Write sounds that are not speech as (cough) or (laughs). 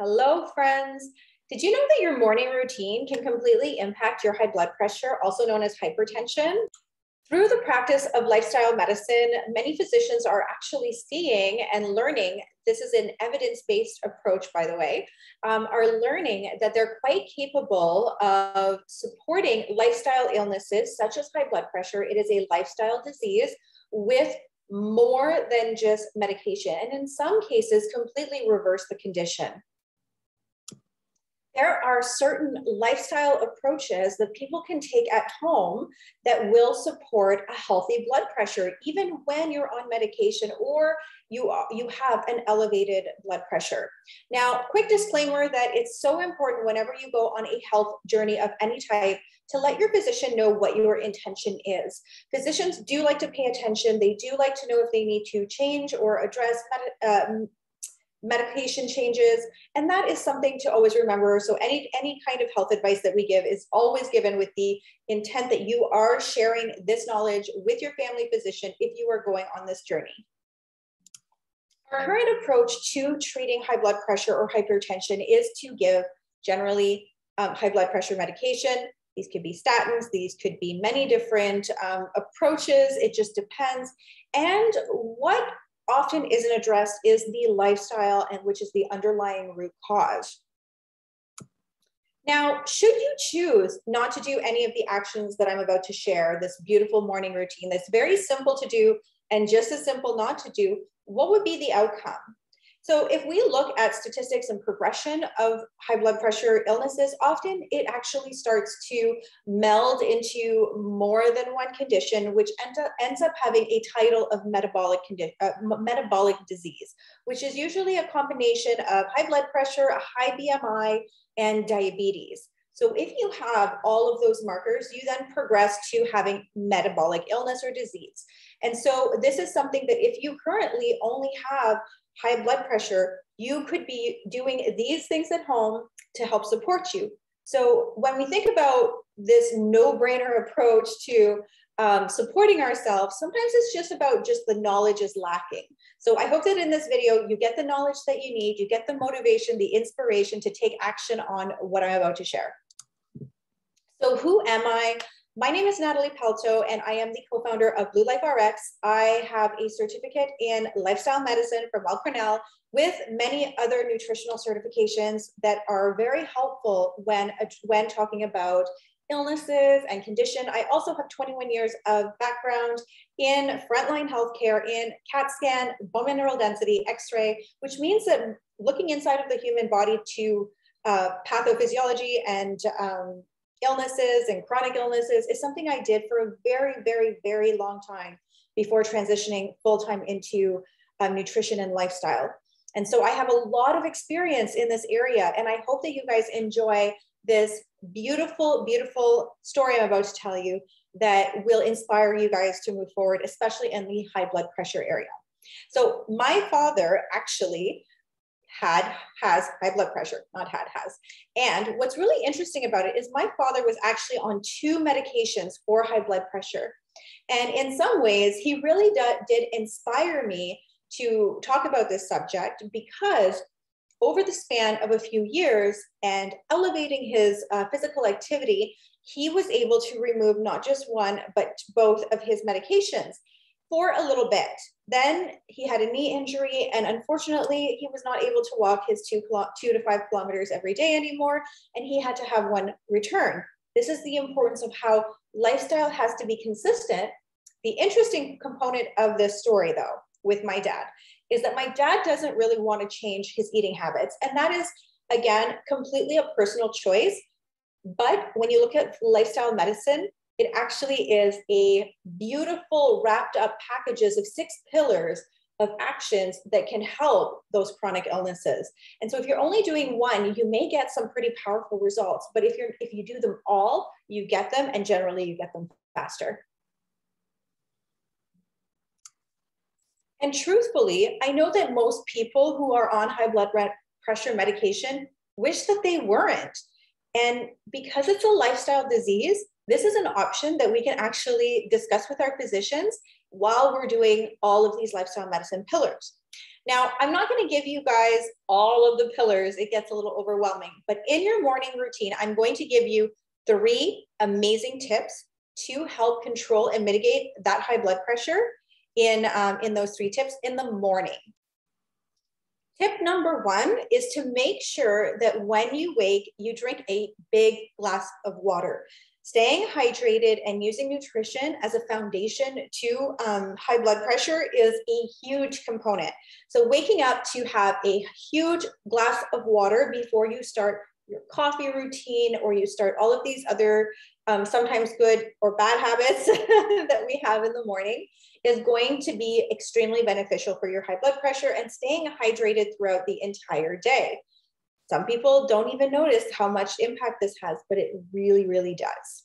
Hello, friends. Did you know that your morning routine can completely impact your high blood pressure, also known as hypertension? Through the practice of lifestyle medicine, many physicians are actually seeing and learning this is an evidence based approach, by the way, um, are learning that they're quite capable of supporting lifestyle illnesses such as high blood pressure. It is a lifestyle disease with more than just medication, and in some cases, completely reverse the condition there are certain lifestyle approaches that people can take at home that will support a healthy blood pressure, even when you're on medication or you, you have an elevated blood pressure. Now, quick disclaimer that it's so important whenever you go on a health journey of any type to let your physician know what your intention is. Physicians do like to pay attention. They do like to know if they need to change or address uh, medication changes. And that is something to always remember. So any any kind of health advice that we give is always given with the intent that you are sharing this knowledge with your family physician if you are going on this journey. Our current approach to treating high blood pressure or hypertension is to give generally um, high blood pressure medication. These could be statins. These could be many different um, approaches. It just depends. And what often isn't addressed is the lifestyle and which is the underlying root cause. Now, should you choose not to do any of the actions that I'm about to share, this beautiful morning routine that's very simple to do and just as simple not to do, what would be the outcome? So if we look at statistics and progression of high blood pressure illnesses, often it actually starts to meld into more than one condition, which end up, ends up having a title of metabolic, uh, metabolic disease, which is usually a combination of high blood pressure, a high BMI, and diabetes. So if you have all of those markers, you then progress to having metabolic illness or disease. And so this is something that if you currently only have high blood pressure, you could be doing these things at home to help support you. So when we think about this no-brainer approach to um, supporting ourselves, sometimes it's just about just the knowledge is lacking. So I hope that in this video, you get the knowledge that you need, you get the motivation, the inspiration to take action on what I'm about to share. So who am I? My name is Natalie Palto, and I am the co-founder of Blue Life RX. I have a certificate in lifestyle medicine from Weill Cornell with many other nutritional certifications that are very helpful when, when talking about illnesses and condition. I also have 21 years of background in frontline healthcare in CAT scan, bone mineral density, x-ray, which means that looking inside of the human body to uh, pathophysiology and um, illnesses and chronic illnesses is something I did for a very, very, very long time before transitioning full time into um, nutrition and lifestyle. And so I have a lot of experience in this area, and I hope that you guys enjoy this beautiful, beautiful story I'm about to tell you that will inspire you guys to move forward, especially in the high blood pressure area. So, my father actually had has high blood pressure not had has. And what's really interesting about it is my father was actually on two medications for high blood pressure. And in some ways he really did inspire me to talk about this subject because over the span of a few years and elevating his uh, physical activity he was able to remove not just one but both of his medications for a little bit. Then he had a knee injury, and unfortunately, he was not able to walk his two, two to five kilometers every day anymore, and he had to have one return. This is the importance of how lifestyle has to be consistent. The interesting component of this story, though, with my dad, is that my dad doesn't really want to change his eating habits. And that is, again, completely a personal choice. But when you look at lifestyle medicine, it actually is a beautiful wrapped up packages of six pillars of actions that can help those chronic illnesses. And so if you're only doing one, you may get some pretty powerful results, but if you're if you do them all, you get them and generally you get them faster. And truthfully, I know that most people who are on high blood pressure medication wish that they weren't. And because it's a lifestyle disease, this is an option that we can actually discuss with our physicians while we're doing all of these lifestyle medicine pillars. Now, I'm not going to give you guys all of the pillars. It gets a little overwhelming, but in your morning routine, I'm going to give you three amazing tips to help control and mitigate that high blood pressure in, um, in those three tips in the morning. Tip number one is to make sure that when you wake, you drink a big glass of water. Staying hydrated and using nutrition as a foundation to um, high blood pressure is a huge component. So, waking up to have a huge glass of water before you start your coffee routine or you start all of these other um, sometimes good or bad habits (laughs) that we have in the morning is going to be extremely beneficial for your high blood pressure and staying hydrated throughout the entire day. Some people don't even notice how much impact this has, but it really, really does.